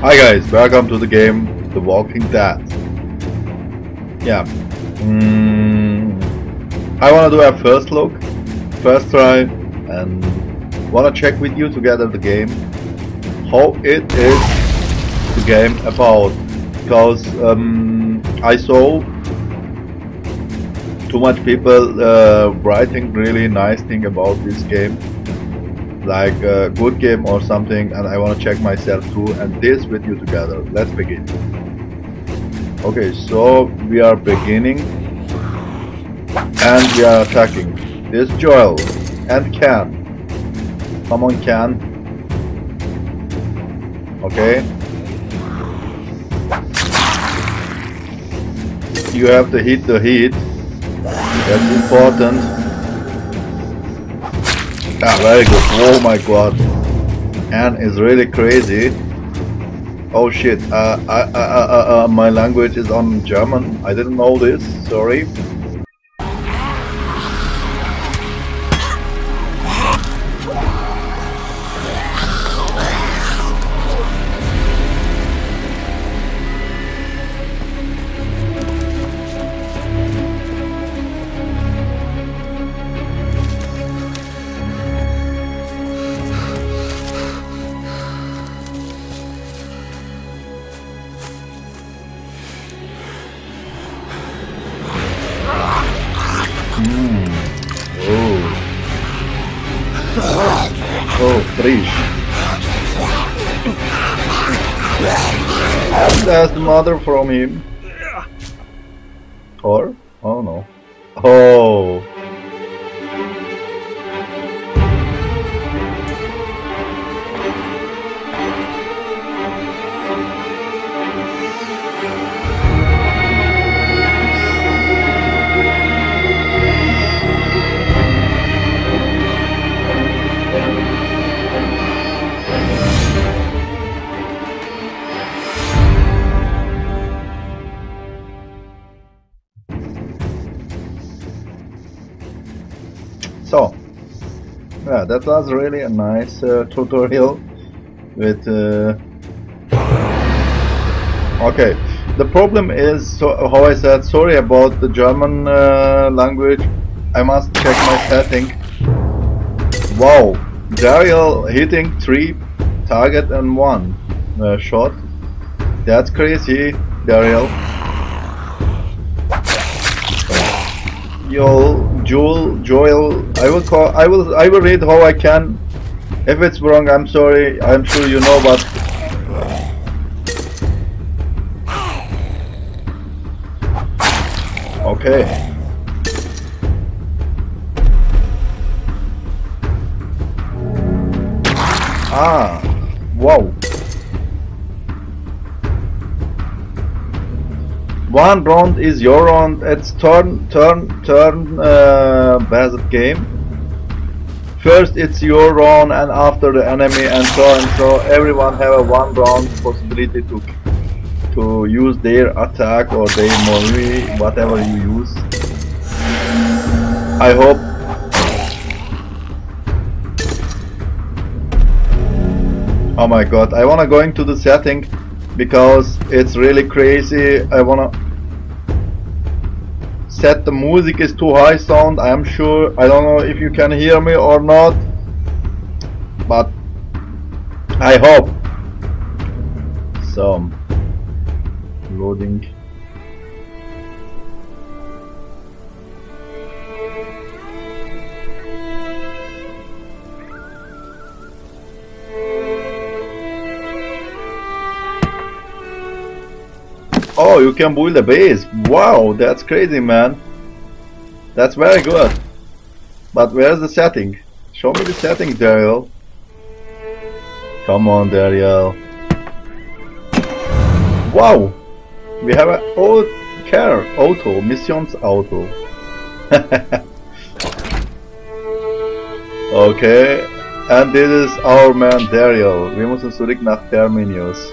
Hi guys, welcome to the game The Walking Dead. Yeah. Mm, I wanna do a first look, first try, and wanna check with you together the game. How it is the game about. Because um, I saw too much people uh, writing really nice thing about this game like a good game or something and I want to check myself too and this with you together. Let's begin. Okay, so we are beginning and we are attacking. This Joel and Ken. Come on Ken. Okay. You have to hit the heat. That's important. Ah, very good. Oh my god. Anne is really crazy. Oh shit. Uh, I, uh, uh, uh, my language is on German. I didn't know this. Sorry. Oh, Trish. That's the mother from him. Or? Oh no. Oh. That was really a nice uh, tutorial with. Uh... Okay, the problem is, so how I said, sorry about the German uh, language. I must check my setting. Wow, Daryl hitting three target and one uh, shot. That's crazy, Daryl. Yo, Joel, Joel, I will call, I will, I will read how I can. If it's wrong, I'm sorry. I'm sure you know, but okay. One round is your round. It's turn, turn, turn uh, based game. First it's your round and after the enemy and so and so. Everyone have a one round possibility to to use their attack or their movie, whatever you use. I hope Oh my god, I wanna go into the setting because it's really crazy. I wanna set the music is too high sound. I am sure. I don't know if you can hear me or not, but I hope. So loading. You can build a base. Wow, that's crazy, man. That's very good. But where's the setting? Show me the setting, Daryl. Come on, Daryl. Wow, we have an old car auto, missions auto. okay, and this is our man Daryl. Wir müssen zurück nach Terminus.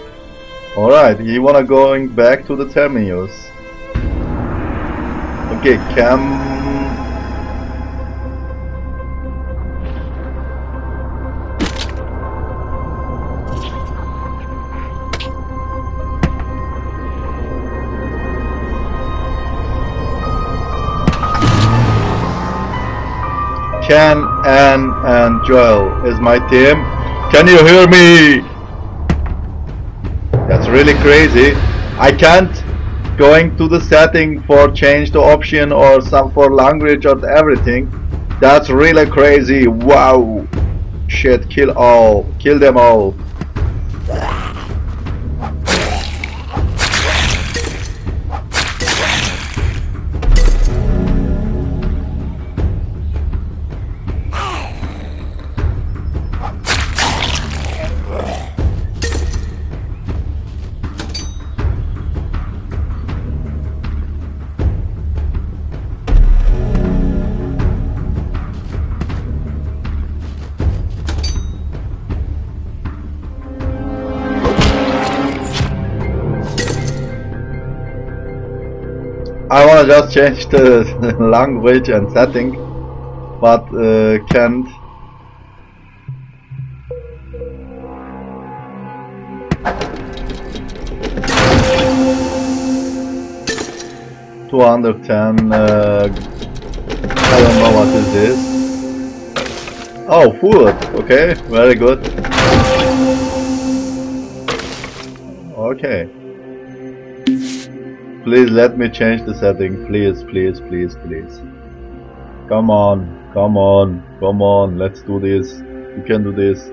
Alright, you wanna going back to the Terminus. Okay, Cam... Ken, Anne and Joel is my team. Can you hear me? Really crazy. I can't going to the setting for change the option or some for language or everything. That's really crazy. Wow. Shit, kill all. Kill them all. I wanna just change the language and setting, but uh, can't. Two hundred ten. Uh, I don't know what is this. Oh, food. Okay, very good. Okay. Please let me change the setting. Please, please, please, please. Come on, come on, come on. Let's do this. You can do this.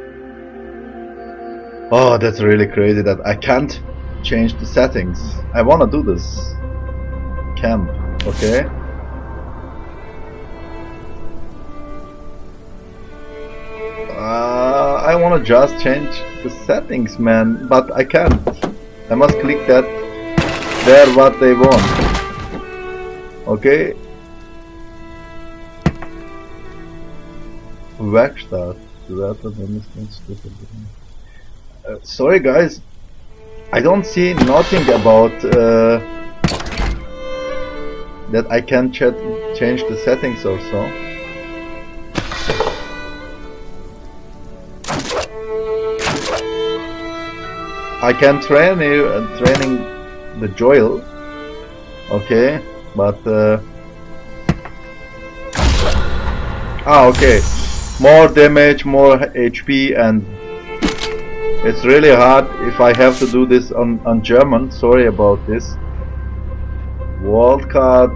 Oh, that's really crazy that I can't change the settings. I wanna do this. Camp, okay? Uh, I wanna just change the settings, man, but I can't. I must click that there what they want. Okay? Werkstatt. Uh, sorry guys, I don't see nothing about uh, that I can ch change the settings or so. I can train you and training the Joel. Okay, but uh, ah okay, more damage, more HP, and it's really hard if I have to do this on on German. Sorry about this. World card,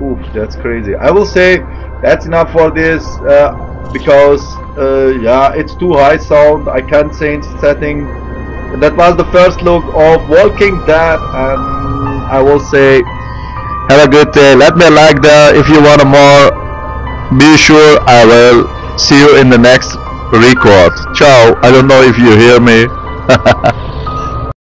oof, that's crazy. I will say that's enough for this uh, because uh, yeah, it's too high sound. I can't change setting that was the first look of Walking Dead and I will say have a good day. Let me like that if you want more be sure I will see you in the next record. Ciao. I don't know if you hear me